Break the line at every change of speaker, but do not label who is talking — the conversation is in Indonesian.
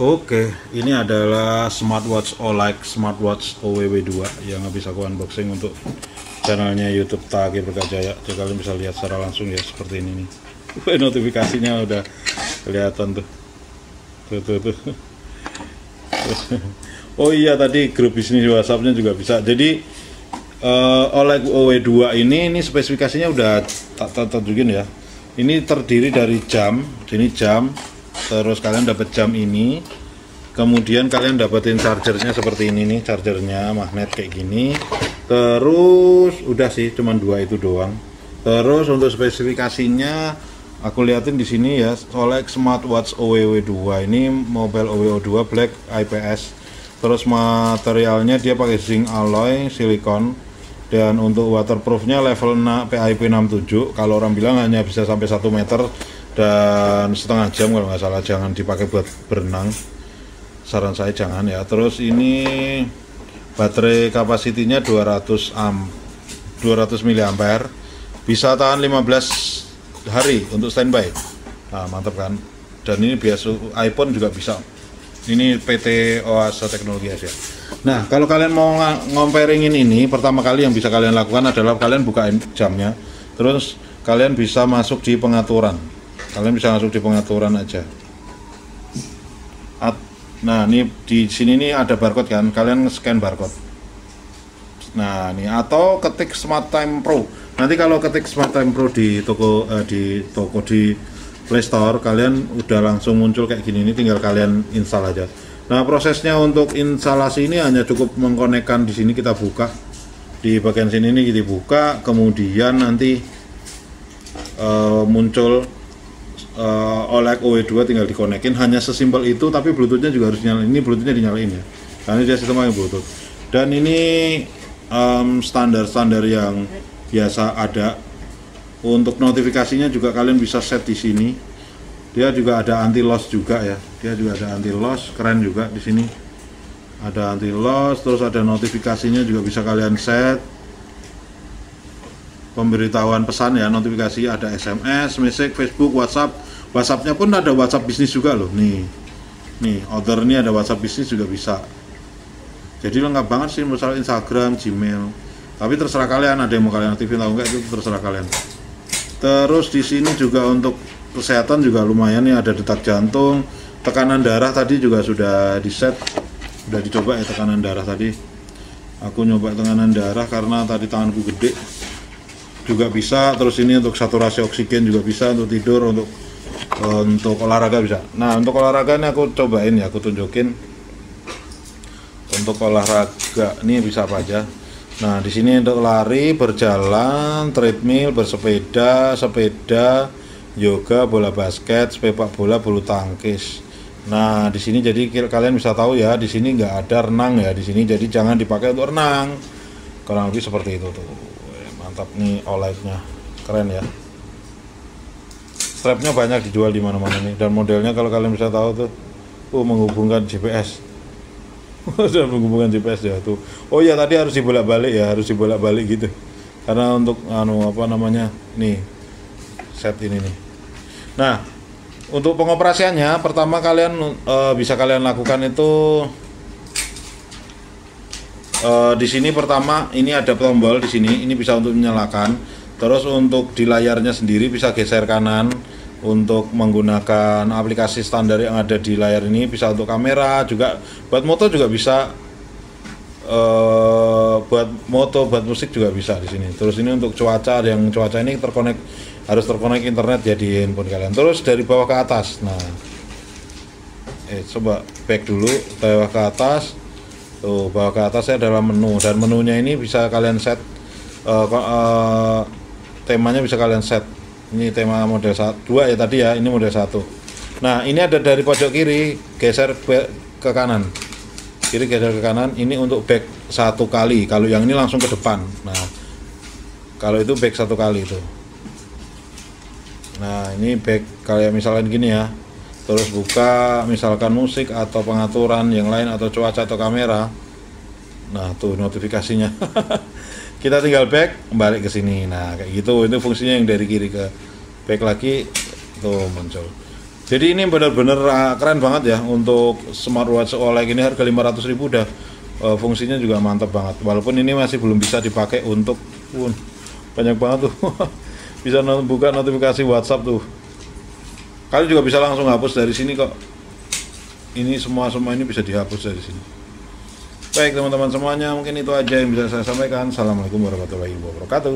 Oke, ini adalah smartwatch Oleg smartwatch OWW2 yang habis aku unboxing untuk channelnya YouTube Taki Berkajaya. Jadi kalian bisa lihat secara langsung ya seperti ini nih. Notifikasinya udah kelihatan tuh. Tuh tuh tuh. Oh iya tadi grup bisnis WhatsAppnya juga bisa. Jadi uh, Oleg OW2 ini ini spesifikasinya udah tak tak tunjukin ya. Ini terdiri dari jam, ini jam, terus kalian dapat jam ini. Kemudian kalian dapetin chargernya seperti ini nih chargernya magnet kayak gini. Terus udah sih cuman dua itu doang. Terus untuk spesifikasinya aku liatin di sini ya Solex smartwatch OWW2 ini mobile OWO2 black IPS terus materialnya dia pakai zinc alloy silikon. Dan untuk waterproofnya level PIP67 kalau orang bilang hanya bisa sampai 1 meter dan setengah jam kalau nggak salah jangan dipakai buat berenang. Saran saya jangan ya. Terus ini baterai kapasitinya 200 am 200 mAh bisa tahan 15 hari untuk standby. Nah mantap kan? Dan ini biasa iPhone juga bisa. Ini PT Oasa Teknologi Asia. Nah kalau kalian mau ngomperingin ini pertama kali yang bisa kalian lakukan adalah kalian bukain jamnya. Terus kalian bisa masuk di pengaturan kalian bisa masuk di pengaturan aja. At, nah ini di sini nih ada barcode kan? Kalian scan barcode. Nah ini. Atau ketik Smart Time Pro. Nanti kalau ketik Smart Time Pro di toko eh, di toko di Play Store kalian udah langsung muncul kayak gini. Ini tinggal kalian install aja. Nah prosesnya untuk instalasi ini hanya cukup mengkonekkan di sini. Kita buka. Di bagian sini ini kita buka. Kemudian nanti uh, muncul uh, OLED OE2 tinggal dikonekin hanya sesimpel itu tapi bluetoothnya juga harus nyalain ini bluetoothnya dinyalain ya. Karena dia sistemnya bluetooth. Dan ini standar-standar yang biasa ada. Untuk notifikasinya juga kalian bisa set di sini. Dia juga ada anti loss juga ya. Dia juga ada anti loss keren juga di sini. Ada anti loss terus ada notifikasinya juga bisa kalian set pemberitahuan pesan ya notifikasi ada SMS, message, Facebook, WhatsApp. WhatsAppnya pun ada WhatsApp bisnis juga loh nih. Nih order ini ada WhatsApp bisnis juga bisa. Jadi lengkap banget sih misalnya Instagram, Gmail. Tapi terserah kalian ada yang mau kalian aktifin atau enggak itu terserah kalian. Terus di sini juga untuk kesehatan juga lumayan nih ada detak jantung. Tekanan darah tadi juga sudah di set sudah dicoba ya tekanan darah tadi. Aku nyoba tekanan darah karena tadi tanganku gede juga bisa. Terus ini untuk saturasi oksigen juga bisa untuk tidur untuk untuk olahraga bisa. Nah untuk olahraga ini aku cobain ya aku tunjukin. Untuk olahraga ini bisa apa aja. Nah di sini untuk lari berjalan treadmill bersepeda sepeda yoga bola basket sepak bola bulu tangkis. Nah di sini jadi kalian bisa tahu ya di sini nggak ada renang ya. Di sini jadi jangan dipakai untuk renang. Kurang lebih seperti itu tuh mantap nih OLED-nya keren ya. Strapnya banyak dijual di mana-mana nih dan modelnya kalau kalian bisa tahu tuh uh menghubungkan GPS sudah menghubungkan GPS ya tuh. Oh ya tadi harus dibolak-balik ya harus dibolak-balik gitu. Karena untuk anu apa namanya nih set ini nih. Nah untuk pengoperasiannya pertama kalian uh, bisa kalian lakukan itu uh, di sini pertama ini ada tombol di sini. Ini bisa untuk menyalakan. Terus untuk di layarnya sendiri bisa geser kanan untuk menggunakan aplikasi standar yang ada di layar ini. Bisa untuk kamera juga buat moto juga bisa. Uh, buat moto buat musik juga bisa di sini. Terus ini untuk cuaca yang cuaca ini terkonek harus terkonek internet ya di handphone kalian. Terus dari bawah ke atas. Nah eh coba back dulu bawah ke atas tuh bawah ke atas saya adalah menu. Dan menunya ini bisa kalian set uh, uh, temanya bisa kalian set. Ini tema model dua ya tadi ya ini model satu. Nah ini ada dari pojok kiri geser ke kanan. Kiri geser ke kanan ini untuk back satu kali. Kalau yang ini langsung ke depan. Nah kalau itu back satu kali itu. Nah ini back kayak misalkan gini ya terus buka misalkan musik atau pengaturan yang lain atau cuaca atau kamera nah tuh notifikasinya kita tinggal back balik ke sini nah kayak gitu itu fungsinya yang dari kiri ke back lagi tuh muncul Jadi ini benar-benar uh, keren banget ya untuk smartwatch OLED ini harga 500.000 udah uh, fungsinya juga mantap banget. Walaupun ini masih belum bisa dipakai untuk pun banyak banget tuh. bisa buka notifikasi WhatsApp tuh. Kalian juga bisa langsung hapus dari sini kok. Ini semua semua ini bisa dihapus dari sini. Baik teman-teman semuanya mungkin itu aja yang bisa saya sampaikan. Assalamualaikum warahmatullahi wabarakatuh.